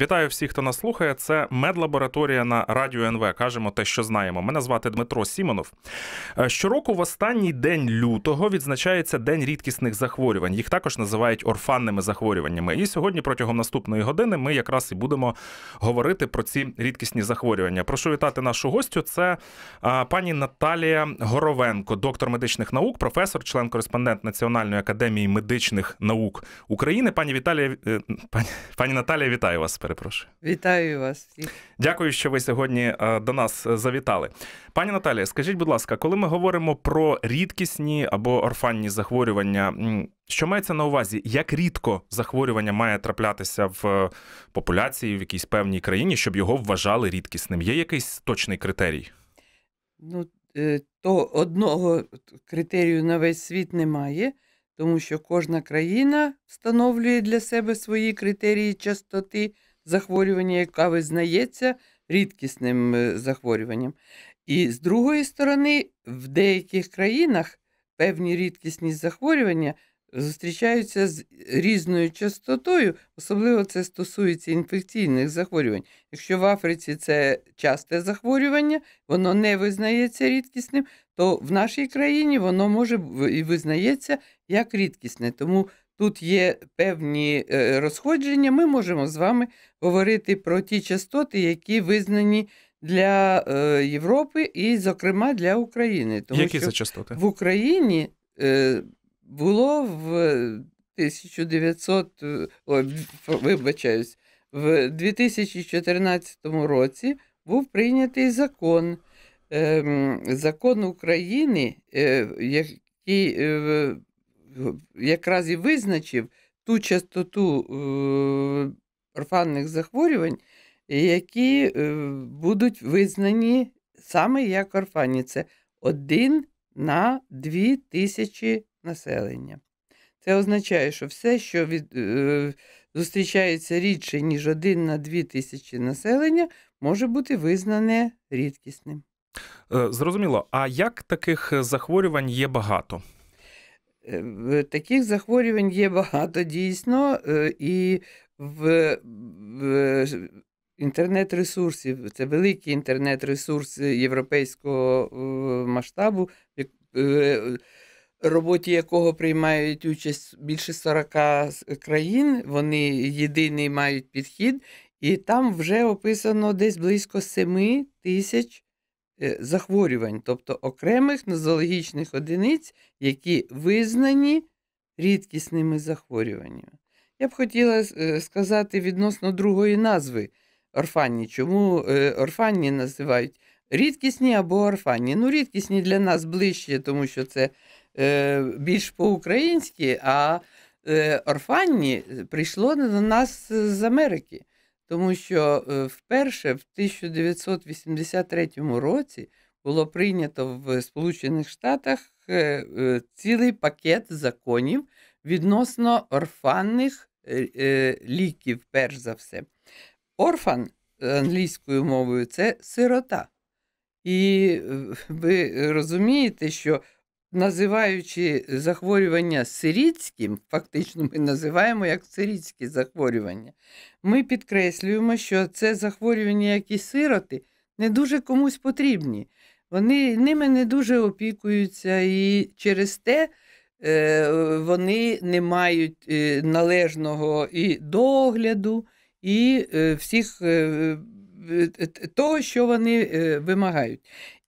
Вітаю всіх, хто нас слухає. Це медлабораторія на радіо НВ. Кажемо те, що знаємо. Мене звати Дмитро Сімонов. Е, щороку в останній день лютого відзначається День рідкісних захворювань. Їх також називають орфанними захворюваннями. І сьогодні, протягом наступної години, ми якраз і будемо говорити про ці рідкісні захворювання. Прошу вітати нашу гостю. Це пані Наталія Горовенко, доктор медичних наук, професор, член-кореспондент Національної академії медичних наук України. Пані Віталія, е, пані, пані Наталія, вітаю вас перепрошую. Вітаю вас всіх. Дякую, що ви сьогодні е, до нас е, завітали. Пані Наталія, скажіть, будь ласка, коли ми говоримо про рідкісні або орфанні захворювання, що мається на увазі, як рідко захворювання має траплятися в е, популяції в якійсь певній країні, щоб його вважали рідкісним? Є якийсь точний критерій? Ну, то одного критерію на весь світ немає, тому що кожна країна встановлює для себе свої критерії частоти захворювання, яка визнається рідкісним е, захворюванням. І з другої сторони, в деяких країнах певні рідкісні захворювання зустрічаються з різною частотою, особливо це стосується інфекційних захворювань. Якщо в Африці це часте захворювання, воно не визнається рідкісним, то в нашій країні воно може і визнається як рідкісне. Тому тут є певні е, розходження, ми можемо з вами говорити про ті частоти, які визнані для е, Європи і, зокрема, для України. Тому які що це частоти? В Україні е, було в 1900, о, вибачаюсь, в 2014 році був прийнятий закон. Ем, закон України, який якраз і визначив ту частоту е, орфанних захворювань, які е, будуть визнані саме як орфанні. Це один на дві тисячі населення. Це означає, що все, що від, е, зустрічається рідше, ніж один на дві тисячі населення, може бути визнане рідкісним. Зрозуміло. А як таких захворювань є багато? Е, таких захворювань є багато дійсно, е, і в, в інтернет-ресурсів, це великий інтернет-ресурс європейського е, масштабу, в роботі якого приймають участь більше 40 країн, вони єдиний мають підхід, і там вже описано десь близько 7 тисяч захворювань, тобто окремих нозологічних одиниць, які визнані рідкісними захворюваннями. Я б хотіла е, сказати відносно другої назви орфанні. Чому е, орфанні називають рідкісні або орфанні? Ну, рідкісні для нас ближче, тому що це більш по-українськи, а орфанні прийшло до нас з Америки. Тому що е, вперше в 1983 році було прийнято в Сполучених Штатах е, е, цілий пакет законів відносно орфанних ліків, перш за все. Орфан англійською мовою це сирота. І ви розумієте, що називаючи захворювання сирітським, фактично ми називаємо як сирітські захворювання, ми підкреслюємо, що це захворювання, які сироти, не дуже комусь потрібні. Вони ними не дуже опікуються, і через те е, вони не мають е, належного і догляду, і е, всіх того, що вони вимагають.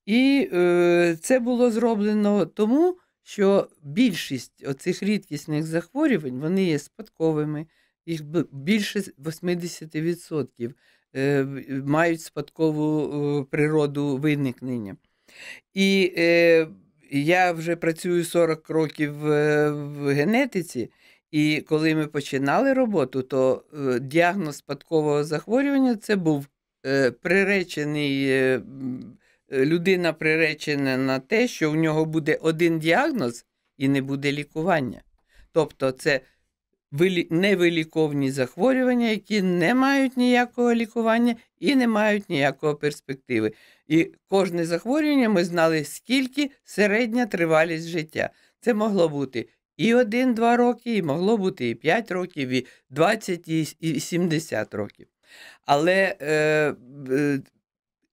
І е, це було зроблено тому, що більшість оцих рідкісних захворювань вони є спадковими, їх більше 80% е, мають спадкову е, природу виникнення. І е, я вже працюю 40 років в, в генетиці. І коли ми починали роботу, то е, діагноз спадкового захворювання це був е, приречений Е, людина приречена на те, що в нього буде один діагноз і не буде лікування. Тобто це невиліковні захворювання, які не мають ніякого лікування і не мають ніякої перспективи. І кожне захворювання ми знали, скільки середня тривалість життя. Це могло бути і 1-2 роки, і могло бути і 5 років, і 20, і 70 років. Але е, е,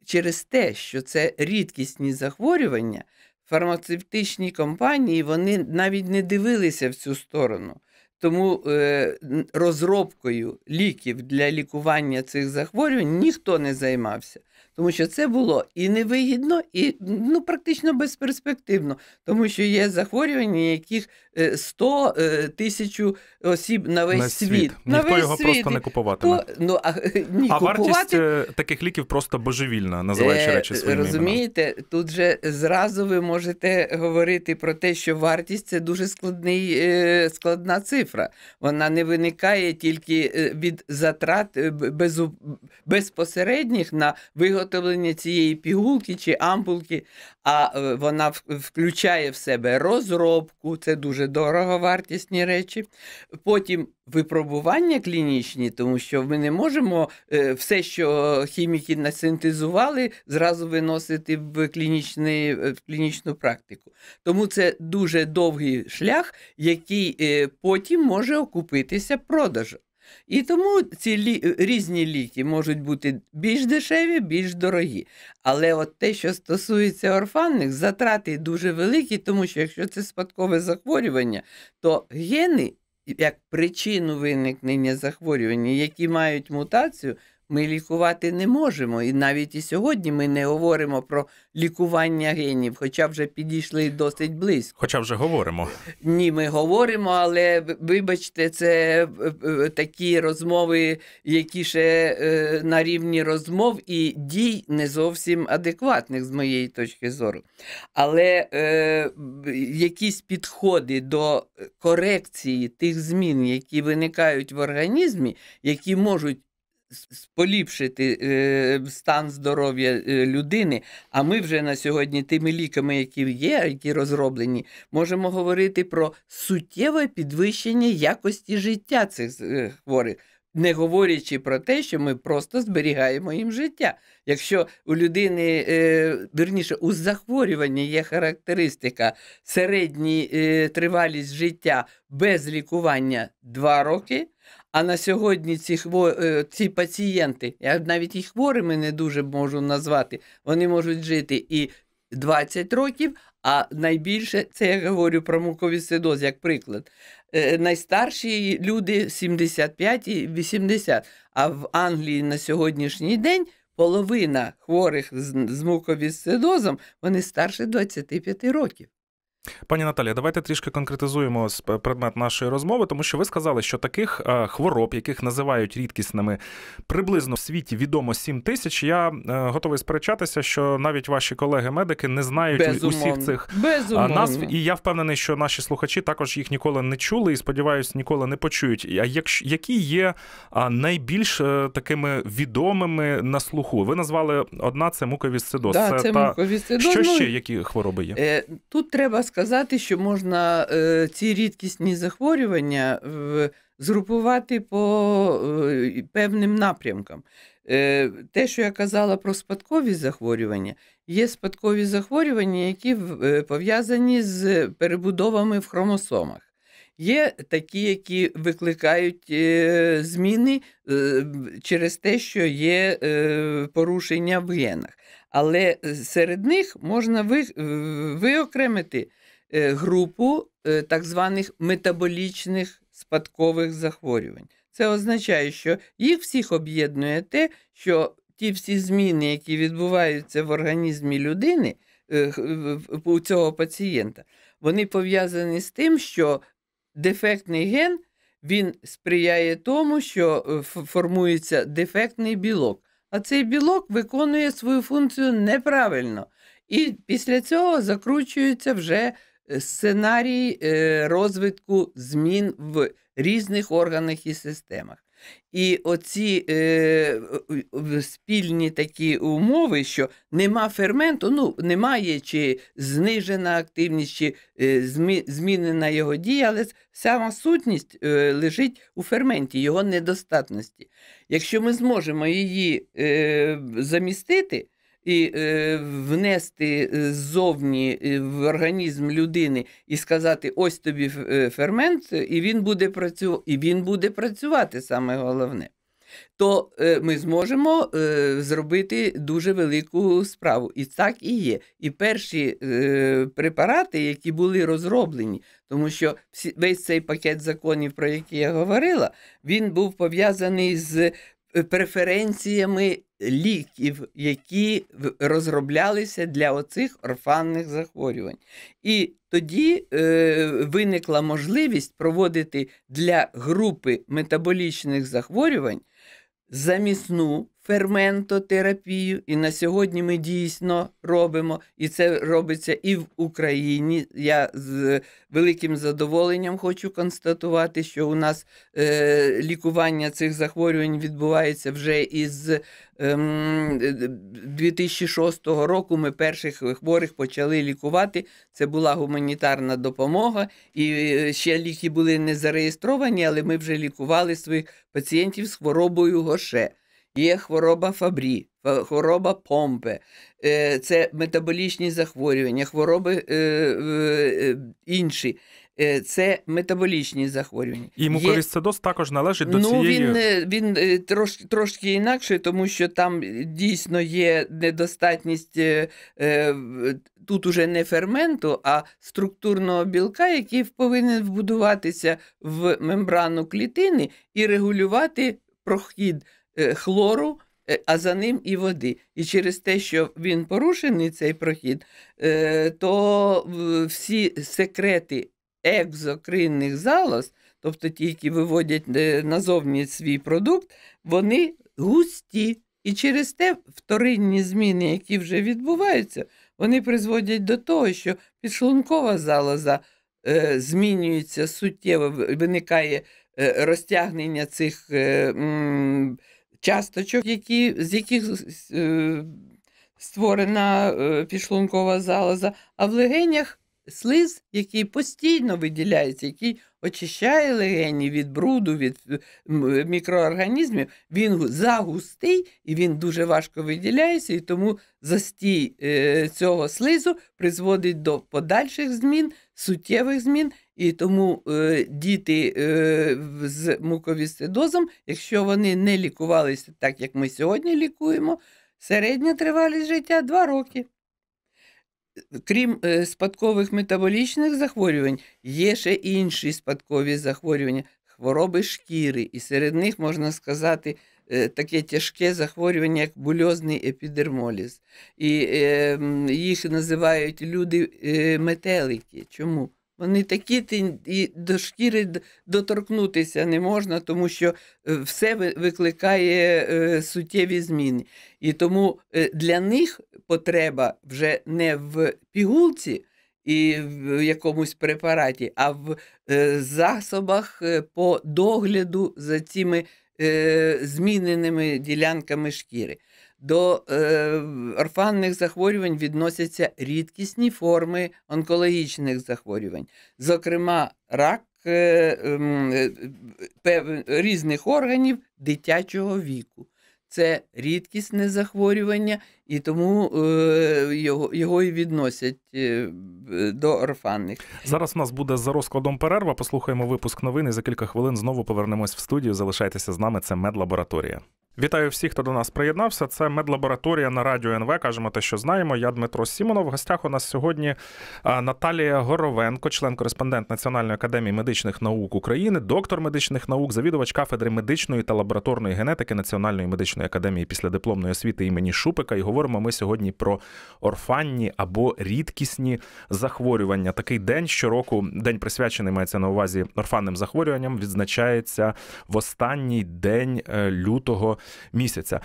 через те, що це рідкісні захворювання, фармацевтичні компанії вони навіть не дивилися в цю сторону. Тому е, розробкою ліків для лікування цих захворювань ніхто не займався тому що це було і невигідно, і ну, практично безперспективно, тому що є захворювання, яких 100 е, е, тисячу осіб на весь на світ. світ. На Ніхто весь його світ. просто не купуватиме. То, ну, А ні, а купувати... вартість е, таких ліків просто божевільна, називаючи речі своїми Розумієте, іменами. тут же зразу ви можете говорити про те, що вартість це дуже складний, складна цифра. Вона не виникає тільки від затрат без, безпосередніх на виготовлення цієї пігулки чи ампулки, а е, вона включає в себе розробку, це дуже дороговартісні речі. Потім випробування клінічні, тому що ми не можемо е, все, що хіміки насинтезували, зразу виносити в, клінічний, е, в клінічну практику. Тому це дуже довгий шлях, який потім може окупитися продажем. І тому ці лі... Е, різні ліки можуть бути більш дешеві, більш дорогі. Але от те, що стосується орфанних, затрати дуже великі, тому що якщо це спадкове захворювання, то гени як причину виникнення захворювання, які мають мутацію, ми лікувати не можемо. І навіть і сьогодні ми не говоримо про лікування генів, хоча вже підійшли досить близько. Хоча вже говоримо. Ні, ми говоримо, але вибачте, це такі розмови, які ще е, на рівні розмов і дій не зовсім адекватних з моєї точки зору. Але е, якісь підходи до корекції тих змін, які виникають в організмі, які можуть поліпшити е, стан здоров'я е, людини. А ми вже на сьогодні тими ліками, які є, які розроблені, можемо говорити про суттєве підвищення якості життя цих е, хворих. Не говорячи про те, що ми просто зберігаємо їм життя. Якщо у людини, верніше, у захворювання є характеристика середній тривалість життя без лікування 2 роки, а на сьогодні ці хво... Е, ці пацієнти, я навіть їх хворими не дуже можу назвати, вони можуть жити і 20 років, а найбільше це я говорю про муковісцидоз, як приклад. Е, найстарші люди 75 і 80. А в Англії на сьогоднішній день половина хворих з муковісцидозом вони старше 25 років. Пані Наталія, давайте трішки конкретизуємо предмет нашої розмови, тому що ви сказали, що таких е, хвороб, яких називають рідкісними, приблизно в світі відомо 7 тисяч. Я е, готовий сперечатися, що навіть ваші колеги-медики не знають Безумовно. усіх цих Безумовно. назв. І я впевнений, що наші слухачі також їх ніколи не чули і сподіваюся, ніколи не почують. А які є найбільш е, такими відомими на слуху? Ви назвали одна це муковісцидоз. Да, це, це та... муковісцидоз. Що ще які хвороби є? Тут треба сказати сказати, що можна е, ці рідкісні захворювання згрупувати по е, певним напрямкам. Е, те, що я казала про спадкові захворювання, є спадкові захворювання, які пов'язані з перебудовами в хромосомах. Є такі, які викликають зміни через те, що є порушення в генах. Але серед них можна виокремити Е, групу е, так званих метаболічних спадкових захворювань. Це означає, що їх всіх об'єднує те, що ті всі зміни, які відбуваються в організмі людини е, у цього пацієнта, вони пов'язані з тим, що дефектний ген він сприяє тому, що формується дефектний білок. А цей білок виконує свою функцію неправильно. І після цього закручується вже Е, сценарій е, розвитку змін в різних органах і системах. І оці е, спільні такі умови, що нема ферменту, ну немає чи знижена активність, чи е, змінена його дія, але сама сутність е, лежить у ферменті, його недостатності. Якщо ми зможемо її е, замістити, і е, внести ззовні в організм людини і сказати: ось тобі фермент, і він буде працювати, і він буде працювати саме головне то е, ми зможемо е, зробити дуже велику справу. І так і є. І перші е, препарати, які були розроблені, тому що весь цей пакет законів, про які я говорила, він був пов'язаний з преференціями ліків, які розроблялися для оцих орфанних захворювань. І тоді е, виникла можливість проводити для групи метаболічних захворювань замісну ферментотерапію. І на сьогодні ми дійсно робимо, і це робиться і в Україні. Я з великим задоволенням хочу констатувати, що у нас е, лікування цих захворювань відбувається вже із 2006 ем, року. Ми перших хворих почали лікувати. Це була гуманітарна допомога, і е, ще ліки були не зареєстровані, але ми вже лікували своїх пацієнтів з хворобою Гоше є хвороба Фабрі, хвороба помпи, е, це метаболічні захворювання, хвороби е, е, інші. Це метаболічні захворювання. І муковісцидоз також належить до ну, цієї... Він він трошки трошки інакше, тому що там дійсно є недостатність тут уже не ферменту, а структурного білка, який повинен вбудуватися в мембрану клітини і регулювати прохід хлору, е, а за ним і води. І через те, що він порушений, цей прохід, е, то всі секрети екзокринних залоз, тобто ті, які виводять назовні свій продукт, вони густі. І через те вторинні зміни, які вже відбуваються, вони призводять до того, що підшлункова залоза е, змінюється суттєво, виникає е, розтягнення цих е, часточок, які, з яких е, створена е, підшлункова залоза, а в легенях слиз, який постійно виділяється, який очищає легені від бруду, від е, мікроорганізмів, він загустий і він дуже важко виділяється, і тому застій цього слизу призводить до подальших змін, суттєвих змін. І тому е, діти е, з муковісцидозом, якщо вони не лікувалися так, як ми сьогодні лікуємо, середня тривалість життя 2 роки. Крім е, спадкових метаболічних захворювань, є ще інші спадкові захворювання, хвороби шкіри, і серед них можна сказати. Е, таке тяжке захворювання, як бульозний епідермоліз. І е, їх називають люди е, метелики. Чому? Вони такі і до шкіри доторкнутися не можна, тому що е, все викликає е, суттєві зміни. І тому е, для них потреба вже не в пігулці і в якомусь препараті, а в засобах по догляду за цими зміненими ділянками шкіри. До е, орфанних захворювань відносяться рідкісні форми онкологічних захворювань, зокрема, рак е, ем, е, різних органів дитячого віку. Це рідкісне захворювання, і тому е, його його і відносять е, до орфанних. Зараз у нас буде за розкладом перерва. Послухаємо випуск новин За кілька хвилин знову повернемось в студію. Залишайтеся з нами. Це медлабораторія. Вітаю всіх, хто до нас приєднався. Це медлабораторія на радіо НВ. Кажемо те, що знаємо. Я Дмитро Сімонов. В гостях у нас сьогодні Наталія Горовенко, член-кореспондент Національної академії медичних наук України, доктор медичних наук, завідувач кафедри медичної та лабораторної генетики Національної медичної академії після дипломної освіти імені Шупика. І говоримо ми сьогодні про орфанні або рідкісні захворювання. Такий день щороку, день присвячений мається на увазі орфанним захворюванням, відзначається в останній день е, лютого місяця.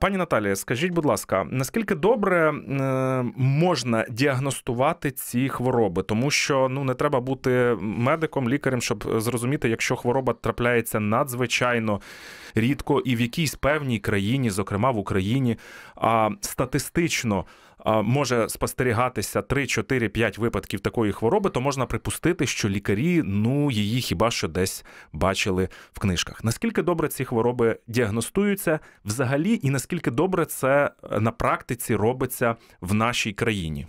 Пані Наталія, скажіть, будь ласка, наскільки добре е, можна діагностувати ці хвороби? Тому що ну не треба бути медиком, лікарем, щоб зрозуміти, якщо хвороба трапляється надзвичайно рідко, і в якійсь певній країні, зокрема в Україні, статистично може спостерігатися 3, 4, 5 випадків такої хвороби, то можна припустити, що лікарі ну її хіба що десь бачили в книжках. Наскільки добре ці хвороби діагностуються взагалі, і наскільки добре це е, на практиці робиться в нашій країні?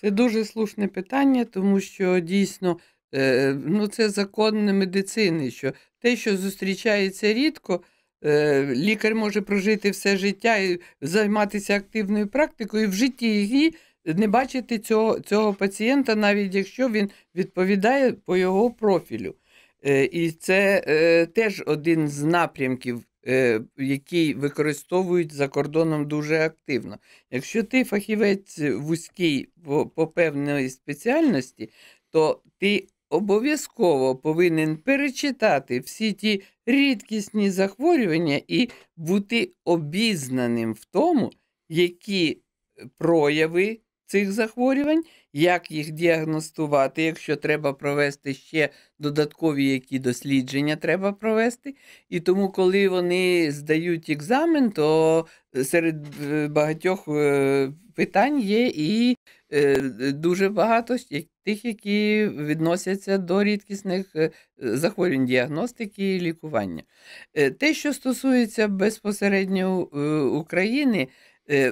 Це дуже слушне питання, тому що дійсно е, ну, це закон медицини, що те, що зустрічається рідко. Е, лікар може прожити все життя і займатися активною практикою, і в житті її не бачити цього цього пацієнта, навіть якщо він відповідає по його профілю. Е, і це е, теж один з напрямків, який використовують за кордоном дуже активно. Якщо ти фахівець вузький по, по певної спеціальності, то ти обов'язково повинен перечитати всі ті рідкісні захворювання і бути обізнаним в тому, які прояви цих захворювань, як їх діагностувати, якщо треба провести ще додаткові які дослідження треба провести. І тому, коли вони здають екзамен, то серед е, багатьох е, питань є і е, дуже багато тих, які відносяться до рідкісних захворювань, діагностики і лікування. Те, що стосується безпосередньо України,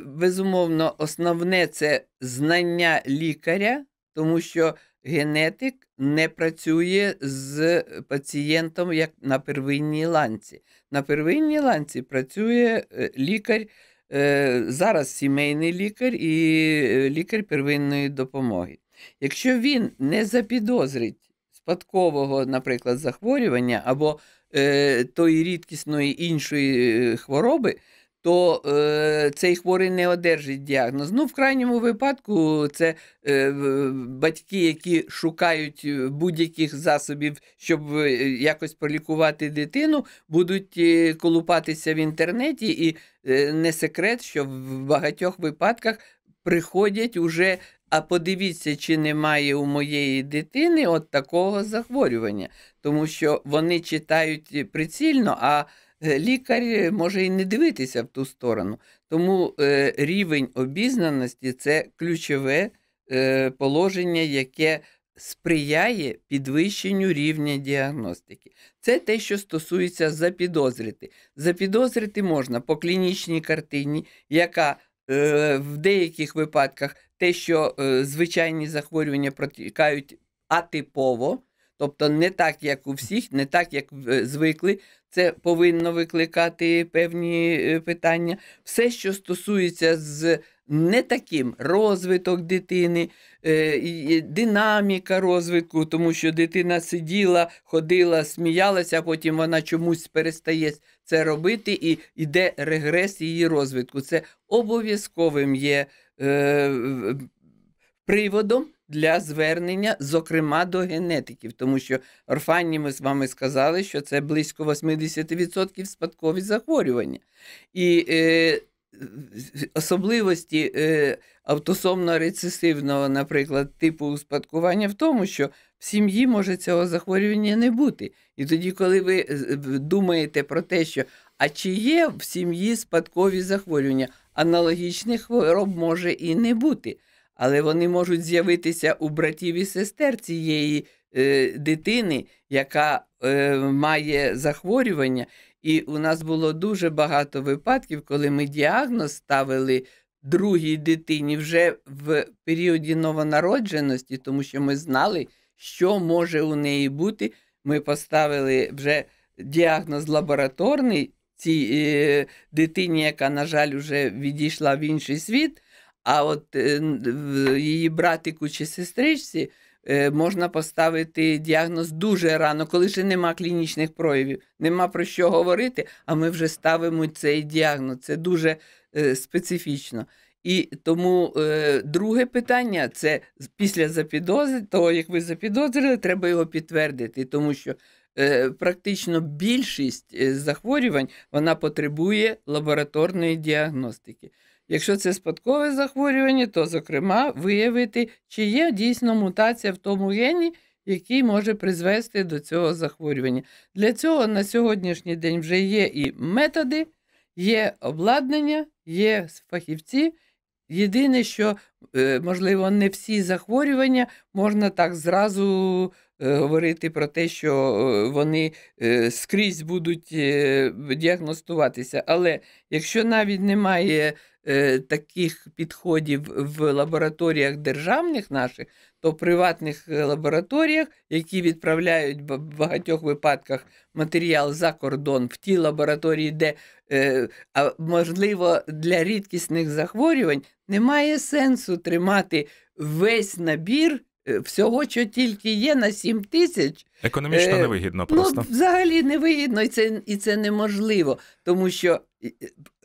безумовно, основне це знання лікаря, тому що генетик не працює з пацієнтом як на первинній ланці. На первинній ланці працює лікар. Е, зараз сімейний лікар і е, лікар первинної допомоги. Якщо він не запідозрить спадкового, наприклад, захворювання або е, тої рідкісної іншої хвороби, то е, цей хворий не одержить діагноз. Ну, в крайньому випадку, це е, батьки, які шукають будь-яких засобів, щоб е, якось пролікувати дитину, будуть е, колупатися в інтернеті, і е, не секрет, що в багатьох випадках приходять уже. А подивіться, чи немає у моєї дитини от такого захворювання, тому що вони читають прицільно, а Е, лікар може і не дивитися в ту сторону. Тому е, рівень обізнаності це ключове е, положення, яке сприяє підвищенню рівня діагностики. Це те, що стосується запідозрити. Запідозрити можна по клінічній картині, яка в деяких випадках те, що звичайні захворювання протікають атипово. Тобто не так, як у всіх, не так, як звикли, це повинно викликати певні е, питання. Все, що стосується з не таким розвиток дитини, е, динаміка розвитку, тому що дитина сиділа, ходила, сміялася, а потім вона чомусь перестає це робити, і йде регрес її розвитку. Це обов'язковим є е, приводом для звернення, зокрема до генетиків, тому що орфанні ми з вами сказали, що це близько 80% спадкові захворювання. І е, особливості е, автосомно-рецесивного, наприклад, типу успадкування в тому, що в сім'ї може цього захворювання не бути. І тоді, коли ви думаєте про те, що а чи є в сім'ї спадкові захворювання, аналогічних хвороб може і не бути але вони можуть з'явитися у братів і сестер цієї е, дитини, яка е, має захворювання. І у нас було дуже багато випадків, коли ми діагноз ставили другій дитині вже в періоді новонародженості, тому що ми знали, що може у неї бути. Ми поставили вже діагноз лабораторний цій е, дитині, яка, на жаль, вже відійшла в інший світ. А от е, її братику чи сестричці е, можна поставити діагноз дуже рано, коли ще нема клінічних проявів, нема про що говорити, а ми вже ставимо цей діагноз. Це дуже е, специфічно. І тому е, друге питання це після запідозри, того як ви запідозрили, треба його підтвердити, тому що е, практично більшість захворювань вона потребує лабораторної діагностики. Якщо це спадкове захворювання, то, зокрема, виявити, чи є дійсно мутація в тому гені, який може призвести до цього захворювання. Для цього на сьогоднішній день вже є і методи, є обладнання, є фахівці. Єдине, що, е, можливо, не всі захворювання можна так зразу говорити про те, що е, вони скрізь будуть діагностуватися. Але якщо навіть немає таких підходів в лабораторіях державних наших, то в приватних лабораторіях, які відправляють в багатьох випадках матеріал за кордон в ті лабораторії, де можливо для рідкісних захворювань немає сенсу тримати весь набір е, всього, що тільки є, на 7 тисяч. Економічно е, невигідно ну, просто. Ну, Взагалі невигідно, і це, і це неможливо, тому що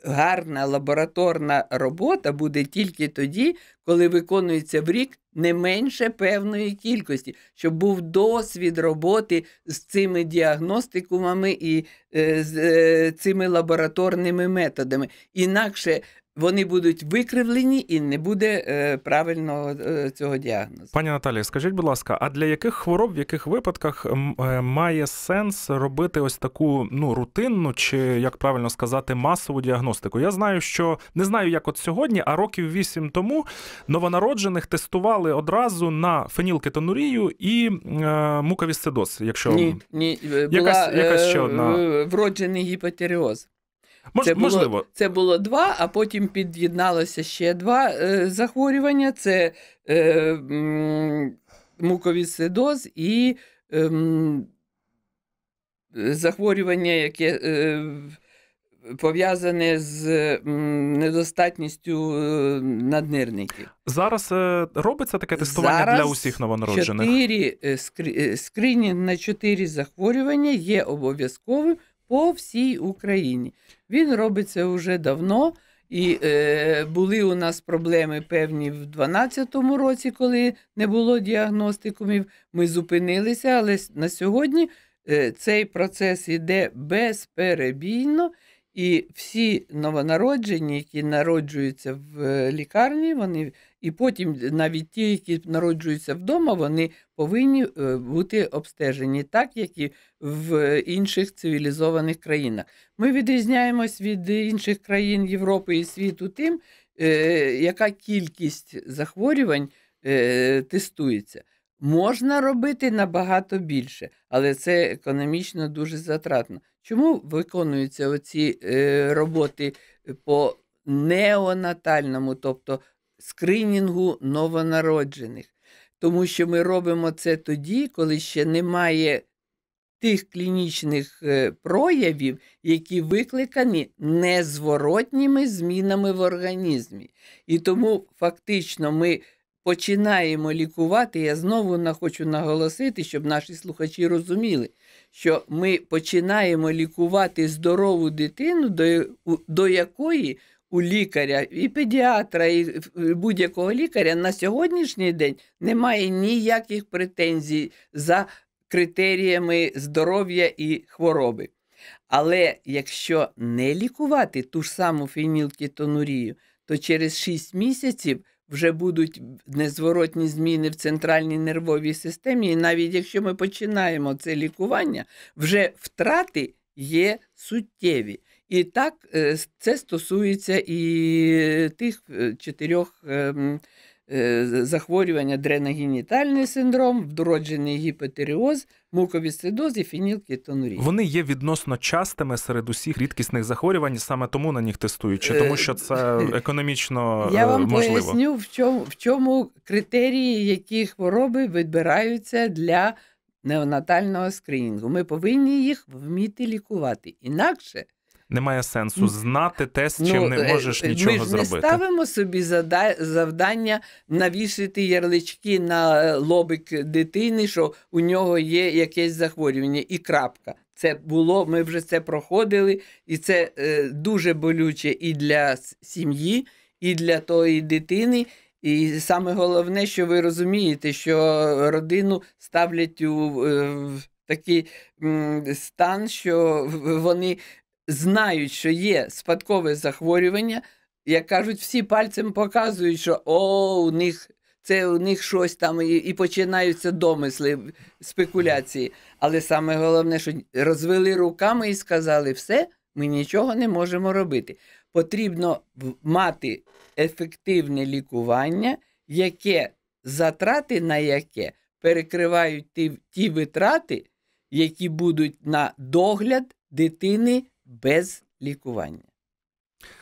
гарна лабораторна робота буде тільки тоді, коли виконується в рік не менше певної кількості, щоб був досвід роботи з цими діагностикумами і е, з цими лабораторними методами. Інакше вони будуть викривлені і не буде е, правильного е, цього діагнозу. Пані Наталія, скажіть, будь ласка, а для яких хвороб, в яких випадках е, має сенс робити ось таку ну рутинну чи як правильно сказати масову діагностику? Я знаю, що не знаю, як от сьогодні, а років вісім тому новонароджених тестували одразу на фенілкетонурію і е, муковісцидоз. Якщо ні, ні, була, якась, якась ще одна вроджений гіпотеріоз. Мож, це було, можливо. Це було два, а потім під'єдналося ще два е, захворювання: це е, муковісцидоз і е, захворювання, яке е, пов'язане з недостатністю е, наднирників. Зараз е, робиться таке тестування Зараз для усіх новонароджених? Чотири скринінг на чотири захворювання є обов'язковим по всій Україні. Він робиться вже давно. І е, були у нас проблеми певні в 2012 році, коли не було діагностикумів. Ми зупинилися, але на сьогодні е, цей процес йде безперебійно, і всі новонароджені, які народжуються в е, лікарні, вони і потім навіть ті, які народжуються вдома, вони повинні е, бути обстежені, так як і в інших цивілізованих країнах. Ми відрізняємось від інших країн Європи і світу тим, е, яка кількість захворювань тестується. Можна робити набагато більше, але це економічно дуже затратно. Чому виконуються оці е, роботи по неонатальному, тобто скринінгу новонароджених? Тому що ми робимо це тоді, коли ще немає тих клінічних е, проявів, які викликані незворотніми змінами в організмі. І тому фактично ми починаємо лікувати. Я знову хочу наголосити, щоб наші слухачі розуміли що ми починаємо лікувати здорову дитину, до, до якої у лікаря і педіатра, і будь-якого лікаря на сьогоднішній день немає ніяких претензій за критеріями здоров'я і хвороби. Але якщо не лікувати ту ж саму фенілкетонурію, то через 6 місяців вже будуть незворотні зміни в центральній нервовій системі, і навіть якщо ми починаємо це лікування, вже втрати є суттєві. І так е, це стосується і тих е, чотирьох ем, Е, захворювання дреногенітальний синдром, вдороджений гіпотеріоз, муковісцидоз і фенілкетонурія. Вони є відносно частими серед усіх рідкісних захворювань, саме тому на них тестують, чи тому що це економічно Я вам можливо? поясню, в чому в чому критерії, які хвороби відбираються для неонатального скринінгу. Ми повинні їх вміти лікувати. Інакше немає сенсу знати те, з чим ну, не е, можеш нічого ми ж зробити. Ми не ставимо собі завдання навішити ярлички на лобик дитини, що у нього є якесь захворювання, і крапка. Це було, ми вже це проходили, і це е, дуже болюче і для сім'ї, і для тої дитини. І саме головне, що ви розумієте, що родину ставлять у е, такий стан, що вони знають, що є спадкове захворювання, як кажуть, всі пальцем показують, що о, у них це у них щось там і, і починаються домисли, спекуляції. Але саме головне, що розвели руками і сказали, все, ми нічого не можемо робити. Потрібно мати ефективне лікування, яке затрати на яке перекривають ті, ті витрати, які будуть на догляд дитини без лікування.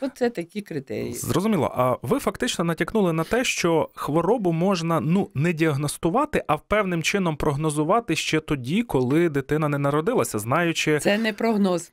Оце такі критерії. Зрозуміло. А ви фактично натякнули на те, що хворобу можна ну не діагностувати, а певним чином прогнозувати ще тоді, коли дитина не народилася, знаючи це не прогноз.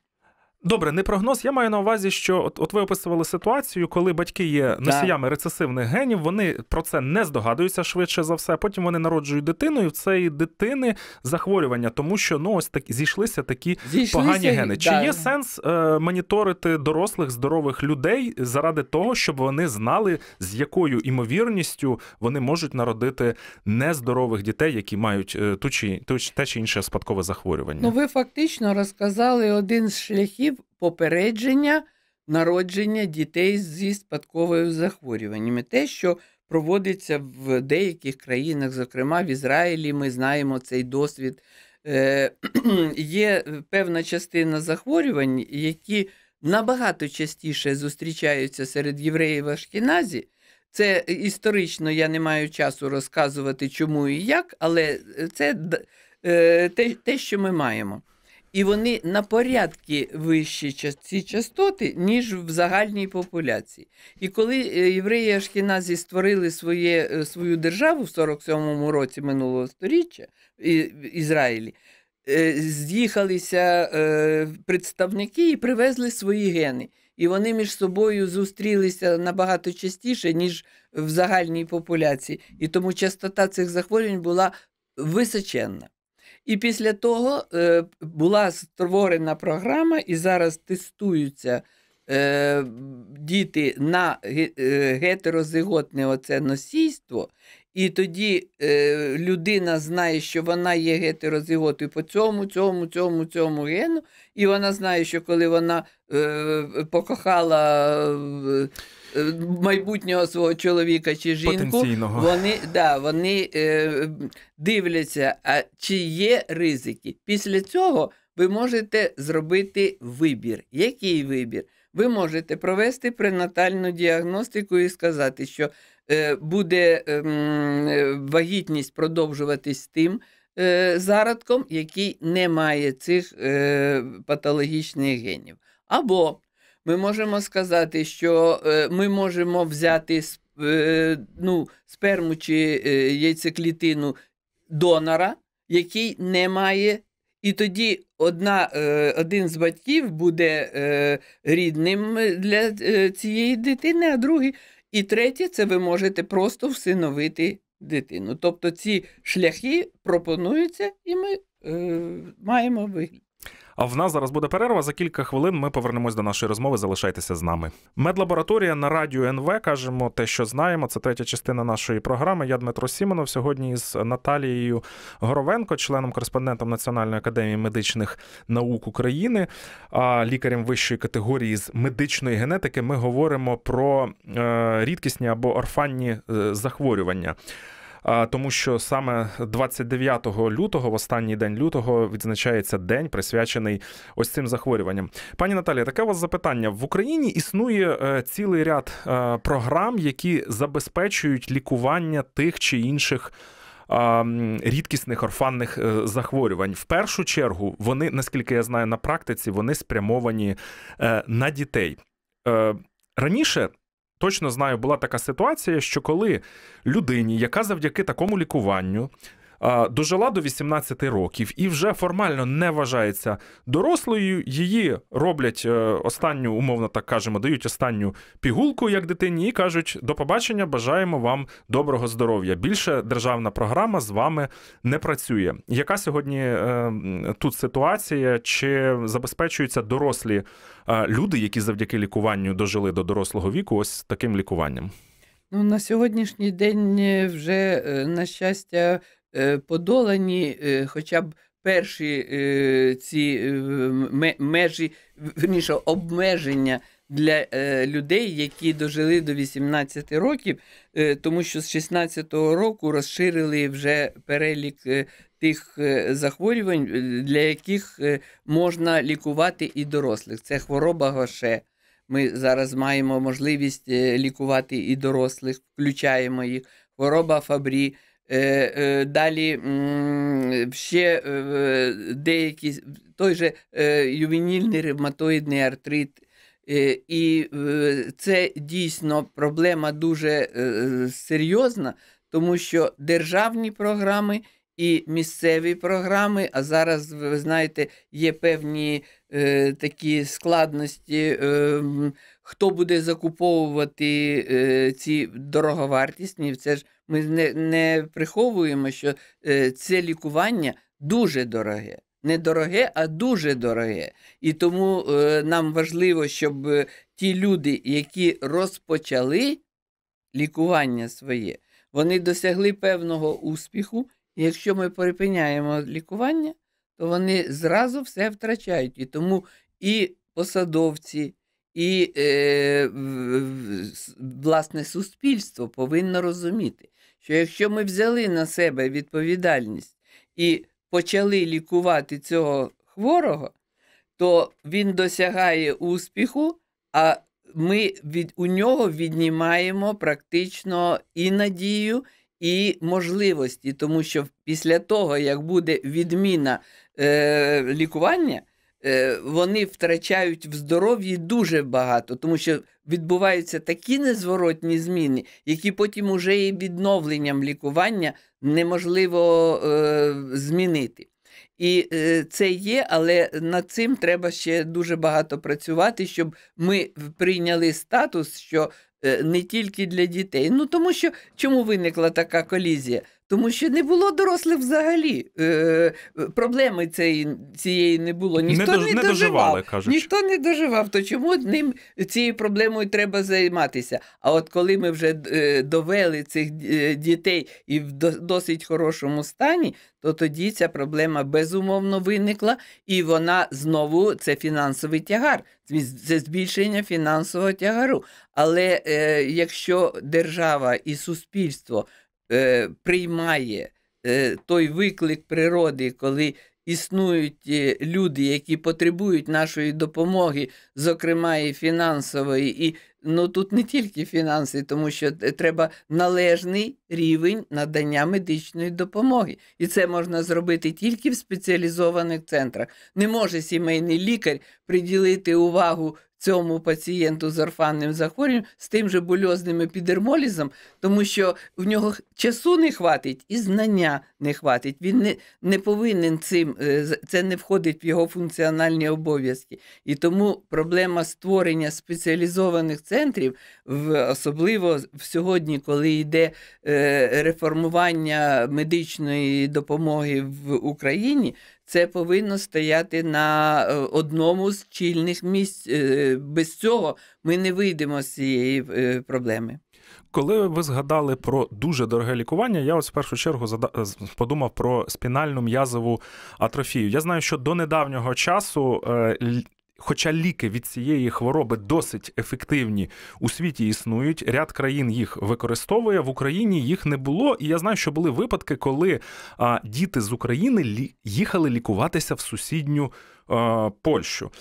Добре, не прогноз. Я маю на увазі, що от от ви описували ситуацію, коли батьки є носіями так. рецесивних генів, вони про це не здогадуються швидше за все. Потім вони народжують дитину, і в цієї дитини захворювання, тому що ну ось так зійшлися такі зійшлися, погані гени. Чи є сенс е, моніторити дорослих здорових людей заради того, щоб вони знали, з якою імовірністю вони можуть народити нездорових дітей, які мають е, ту чи ту те чи інше спадкове захворювання? Ну ви фактично розказали один з шляхів попередження народження дітей зі спадковими захворюваннями. Те, що проводиться в деяких країнах, зокрема в Ізраїлі, ми знаємо цей досвід. Е, Є певна частина захворювань, які набагато частіше зустрічаються серед євреїв Ашкіназі. Це історично я не маю часу розказувати, чому і як, але це е, те, те що ми маємо і вони на порядки вищі ці частоти, ніж в загальній популяції. І коли е, євреї Ашкіназі створили своє, е, свою державу в 47-му році минулого століття Ізраїлі, е, з'їхалися представники і привезли свої гени. І вони між собою зустрілися набагато частіше, ніж в загальній популяції. І тому частота цих захворювань була височенна. І після того е, була створена програма, і зараз тестуються е, діти на е, гетерозиготне оце носійство. І тоді е, людина знає, що вона є гетерозиготою по цьому, цьому, цьому, цьому гену, і вона знає, що коли вона е, покохала. Е, майбутнього свого чоловіка чи жінку, вони да, вони е, дивляться, а чи є ризики. Після цього ви можете зробити вибір. Який вибір? Ви можете провести пренатальну діагностику і сказати, що е, буде е, вагітність продовжуватись тим е, зародком, який не має цих е, патологічних генів. Або ми можемо сказати, що е, ми можемо взяти е, ну, сперму чи е, яйцеклітину донора, який не має. І тоді одна, один з батьків буде рідним для цієї дитини, а другий. І третє, це ви можете просто всиновити дитину. Тобто ці шляхи пропонуються, і ми маємо вигляд. А в нас зараз буде перерва. За кілька хвилин ми повернемось до нашої розмови. Залишайтеся з нами. Медлабораторія на радіо НВ кажемо те, що знаємо. Це третя частина нашої програми. Я Дмитро Сімонов сьогодні з Наталією Горовенко, членом кореспондентом Національної академії медичних наук України, лікарем вищої категорії з медичної генетики. Ми говоримо про е, рідкісні або орфанні е, захворювання тому що саме 29 лютого, в останній день лютого, відзначається день, присвячений ось цим захворюванням. Пані Наталія, таке у вас запитання в Україні існує е, цілий ряд е, програм, які забезпечують лікування тих чи інших. Рідкісних орфанних е, захворювань в першу чергу вони, наскільки я знаю, на практиці вони спрямовані на дітей раніше точно знаю, була така ситуація, що коли людині, яка завдяки такому лікуванню дожила до 18 років і вже формально не вважається дорослою. Її роблять е, останню, умовно так кажемо, дають останню пігулку як дитині, і кажуть: до побачення, бажаємо вам доброго здоров'я. Більше державна програма з вами не працює. Яка сьогодні е, тут ситуація? Чи забезпечуються дорослі е, люди, які завдяки лікуванню дожили до дорослого віку, ось таким лікуванням? Ну, На сьогоднішній день вже, на щастя, подолані е, хоча б перші е, ці межі, верніше, обмеження для е, людей, які дожили до 18 років, е, тому що з 16-го року розширили вже перелік е, тих е, захворювань, е, для яких е, можна лікувати і дорослих. Це хвороба Гоше. Ми зараз маємо можливість лікувати і дорослих, включаємо їх. Хвороба Фабрі. Далі ще деякі той же ювенільний ревматоїдний артрит. І це дійсно проблема дуже серйозна, тому що державні програми і місцеві програми. А зараз, ви знаєте, є певні е, такі складності, е, хто буде закуповувати е, ці дороговартісні. Це ж ми не, не приховуємо, що е, це лікування дуже дороге. Не дороге, а дуже дороге. І тому е, нам важливо, щоб е, ті люди, які розпочали лікування своє, вони досягли певного успіху, якщо ми припиняємо лікування, то вони зразу все втрачають. І тому і посадовці, і е, власне суспільство повинно розуміти, що якщо ми взяли на себе відповідальність і почали лікувати цього хворого, то він досягає успіху, а ми від, у нього віднімаємо практично і надію і можливості, тому що після того, як буде відміна е, лікування, вони втрачають в здоров'ї дуже багато, тому що відбуваються такі незворотні зміни, які потім уже і відновленням лікування неможливо е, змінити. І е, це є, але над цим треба ще дуже багато працювати, щоб ми прийняли статус, що Е, не тільки для дітей. Ну тому що чому виникла така колізія? Тому що не було дорослих взагалі. Е, Проблеми цієї цієї не було. Ніхто не, не, не доживав. Кажуть. Ніхто не доживав. То чому ним цією проблемою треба займатися? А от коли ми вже е, довели цих е, дітей і в досить хорошому стані, то тоді ця проблема безумовно виникла, і вона знову це фінансовий тягар, це збільшення фінансового тягару. Але е, якщо держава і суспільство е, приймає е, той виклик природи, коли існують е, люди, які потребують нашої допомоги, зокрема і фінансової, і ну тут не тільки фінанси, тому що треба належний рівень надання медичної допомоги. І це можна зробити тільки в спеціалізованих центрах. Не може сімейний лікар приділити увагу цьому пацієнту з орфанним захворюванням з тим же бульозним епідермолізом, тому що в нього часу не хватить і знання не хватить. Він не не повинен цим, е, це не входить в його функціональні обов'язки. І тому проблема створення спеціалізованих центрів, особливо сьогодні, коли йде е, реформування медичної допомоги в Україні це повинно стояти на е, одному з чільних місць. Е, без цього ми не вийдемо з цієї е, проблеми. Коли ви згадали про дуже дороге лікування, я ось в першу чергу подумав про спінальну м'язову атрофію. Я знаю, що до недавнього часу Хоча ліки від цієї хвороби досить ефективні у світі існують, ряд країн їх використовує в Україні. Їх не було. І я знаю, що були випадки, коли а, діти з України лі... їхали лікуватися в сусідню а, Польщу.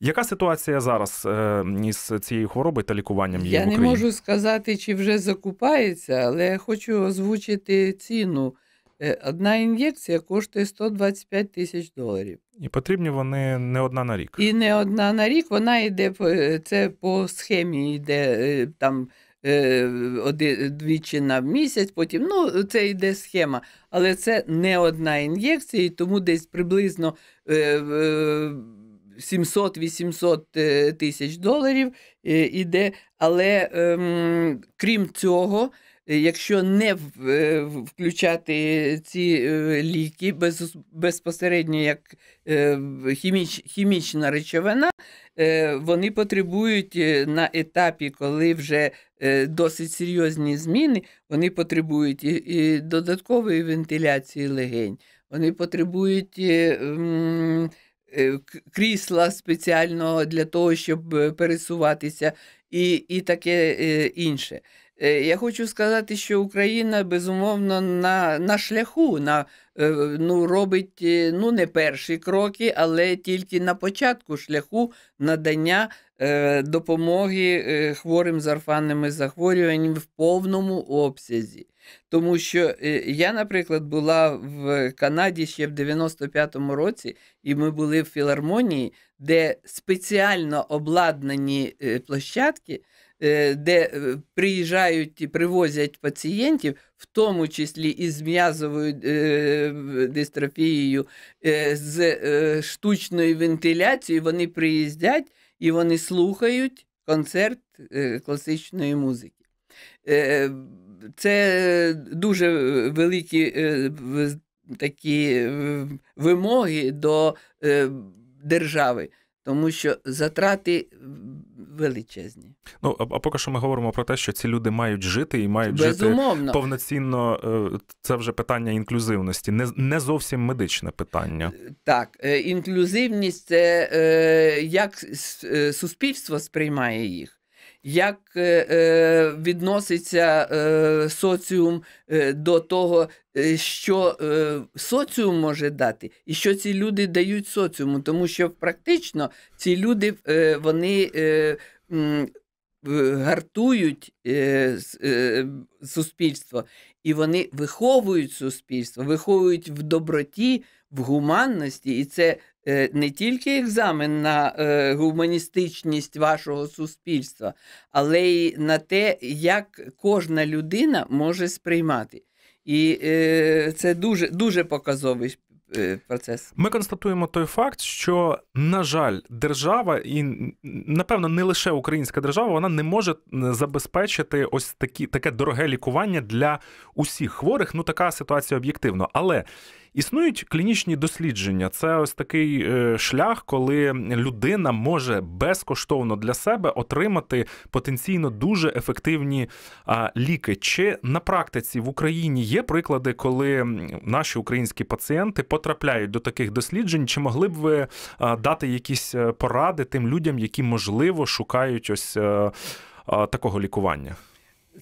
Яка ситуація зараз е, із цією хворобою та лікуванням її я в Україні? Я не можу сказати, чи вже закупається, але я хочу озвучити ціну. Е, одна ін'єкція коштує 125 тисяч доларів. І потрібні вони не одна на рік. І не одна на рік, вона йде це по схемі, йде е, там е, двічі на місяць, потім ну, це йде схема. Але це не одна ін'єкція, і тому десь приблизно 700-800 тисяч доларів іде. Але ем, крім цього. Якщо не е, включати ці е, ліки без, безпосередньо як е, хіміч, хімічна речовина, вони потребують на етапі, коли вже досить серйозні зміни, вони потребують і додаткової вентиляції легень, вони потребують крісла спеціального для того, щоб пересуватися, і, і таке інше. Я хочу сказати, що Україна безумовно на на шляху на, ну, робить ну, не перші кроки, але тільки на початку шляху надання Е, допомоги е, хворим з орфанними захворюваннями в повному обсязі. Тому що е, я, наприклад, була в Канаді ще в 95-му році, і ми були в філармонії, де спеціально обладнані площадки, де приїжджають і привозять пацієнтів, в тому числі із м'язовою дистрофією, з штучною вентиляцією, вони приїздять і вони слухають концерт е, класичної музики. Е, це дуже великі е, такі вимоги до держави, тому що затрати величезні. Ну а поки що ми говоримо про те, що ці люди мають жити і мають Безумовно. жити повноцінно. Е, це вже питання інклюзивності, не не зовсім медичне питання. Е, так, е, інклюзивність це як суспільство сприймає їх. Як е, відноситься е, соціум е, до того, що соціум може дати, і що ці люди дають соціуму, тому що практично ці люди вони гартують е, е, суспільство, і вони виховують суспільство, виховують в доброті, в гуманності, і це е, не тільки екзамен на гуманістичність вашого суспільства, але й на те, як кожна людина може сприймати. І це дуже дуже показовий Е, процес. Ми констатуємо той факт, що, на жаль, держава, і напевно не лише українська держава, вона не може забезпечити ось такі таке дороге лікування для усіх хворих. Ну така ситуація об'єктивно. Але Існують клінічні дослідження. Це ось такий е, шлях, коли людина може безкоштовно для себе отримати потенційно дуже ефективні ліки. Чи на практиці в Україні є приклади, коли наші українські пацієнти потрапляють до таких досліджень? Чи могли б ви дати якісь е, поради тим людям, які можливо шукають ось е, такого лікування?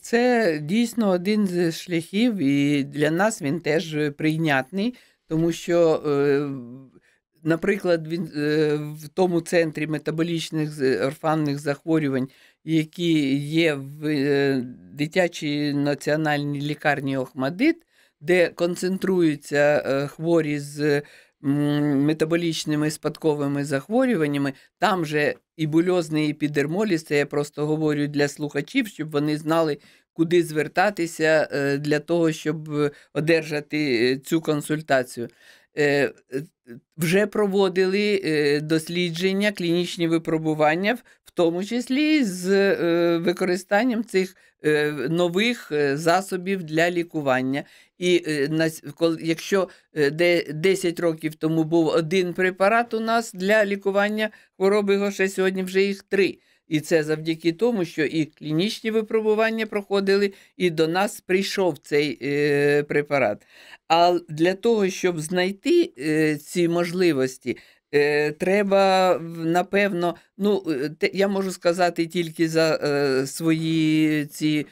Це дійсно один з шляхів, і для нас він теж прийнятний, тому що, е, наприклад, він е, в тому центрі метаболічних орфанних захворювань, які є в е, дитячій національній лікарні Охмадит, де концентруються хворі з метаболічними спадковими захворюваннями, там же і бульозний епідермоліз, це я просто говорю для слухачів, щоб вони знали, куди звертатися е, для того, щоб одержати е, цю консультацію. Е, вже проводили дослідження, клінічні випробування, в тому числі з використанням цих нових засобів для лікування. І якщо 10 років тому був один препарат у нас для лікування хвороби Гоше, сьогодні вже їх три. І це завдяки тому, що і клінічні випробування проходили, і до нас прийшов цей е, препарат. А для того, щоб знайти е, ці можливості, е, треба, напевно, ну, е, я можу сказати тільки за е, свої ці.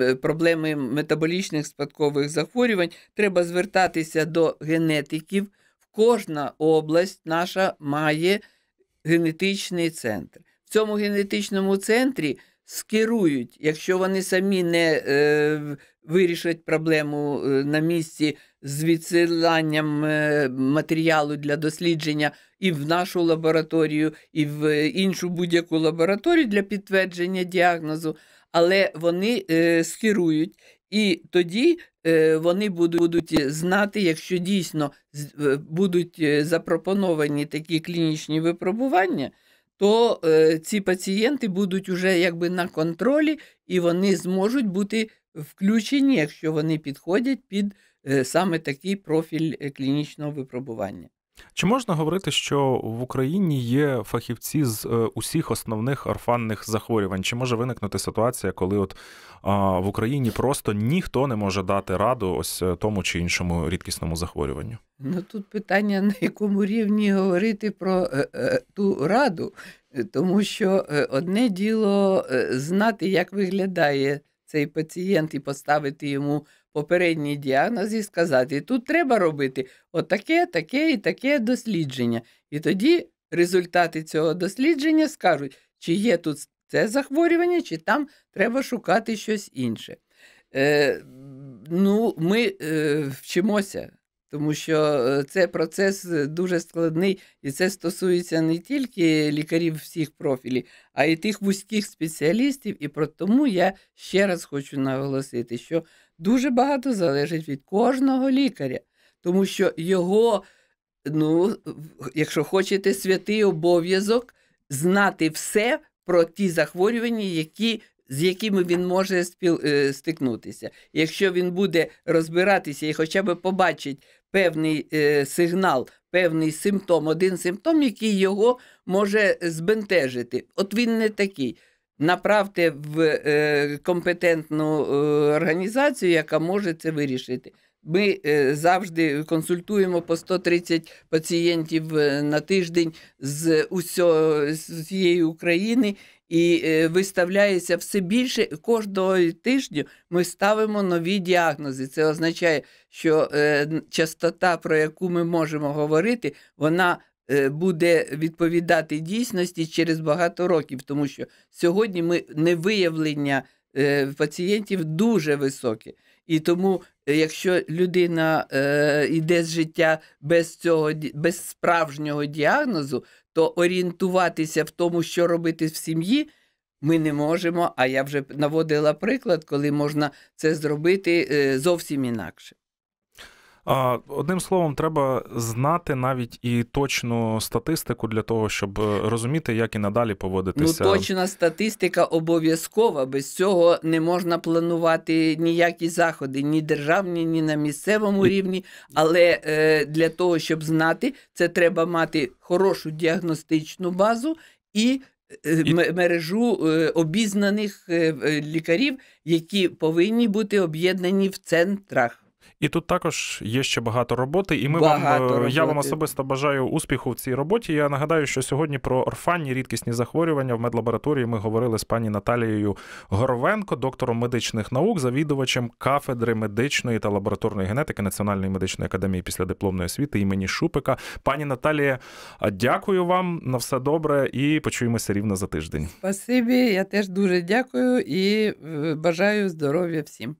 Е, проблеми метаболічних спадкових захворювань, треба звертатися до генетиків. Кожна область наша має генетичний центр В цьому генетичному центрі скерують, якщо вони самі не е, вирішать проблему е, на місці з відсиланням е, матеріалу для дослідження і в нашу лабораторію, і в іншу будь-яку лабораторію для підтвердження діагнозу, але вони е, скерують. І тоді е, вони будуть знати, якщо дійсно е, будуть запропоновані такі клінічні випробування, то е, ці пацієнти будуть уже якби на контролі і вони зможуть бути включені, якщо вони підходять під е, саме такий профіль е, клінічного випробування. Чи можна говорити, що в Україні є фахівці з е, усіх основних орфанних захворювань? Чи може виникнути ситуація, коли от а, в Україні просто ніхто не може дати раду ось тому чи іншому рідкісному захворюванню? Ну тут питання на якому рівні говорити про е, е, ту раду, тому що одне діло знати, як виглядає цей пацієнт, і поставити йому попередній діагноз і сказати, тут треба робити отаке, таке і таке дослідження. І тоді результати цього дослідження скажуть, чи є тут це захворювання, чи там треба шукати щось інше. Е, Ну, Ми е, вчимося. Тому що е, це процес дуже складний, і це стосується не тільки лікарів всіх профілів, а й тих вузьких спеціалістів. І про тому я ще раз хочу наголосити, що дуже багато залежить від кожного лікаря, тому що його, ну, якщо хочете, святий обов'язок знати все про ті захворювання, які. З якими він може спіл... Е, стикнутися. Якщо він буде розбиратися і хоча б побачить певний е, сигнал, певний симптом, один симптом, який його може збентежити. От він не такий направте в е, компетентну е, організацію, яка може це вирішити. Ми завжди консультуємо по 130 пацієнтів на тиждень з усієї України. І виставляється все більше кожного тижня ми ставимо нові діагнози. Це означає, що частота, про яку ми можемо говорити, вона Е, буде відповідати дійсності через багато років, тому що сьогодні ми невиявлення е, пацієнтів дуже високе. І тому, е, якщо людина е, йде з життя без цього без справжнього діагнозу, то орієнтуватися в тому, що робити в сім'ї, ми не можемо. А я вже наводила приклад, коли можна це зробити е, зовсім інакше. Одним словом, треба знати навіть і точну статистику для того, щоб е, розуміти, як і надалі поводитися. Ну, точна статистика обов'язкова. Без цього не можна планувати ніякі заходи, ні державні, ні на місцевому рівні. Але е, для того, щоб знати, це треба мати хорошу діагностичну базу і. Е, мережу е, обізнаних лікарів, які повинні бути об'єднані в центрах. І тут також є ще багато роботи, і ми багато вам роботи. я вам особисто бажаю успіху в цій роботі. Я нагадаю, що сьогодні про орфанні рідкісні захворювання в медлабораторії ми говорили з пані Наталією Горовенко, доктором медичних наук, завідувачем кафедри медичної та лабораторної генетики Національної медичної академії післядипломної освіти імені Шупика. Пані Наталія, дякую вам на все добре і почуємося рівно за тиждень. Спасибі, я теж дуже дякую і е, бажаю здоров'я всім.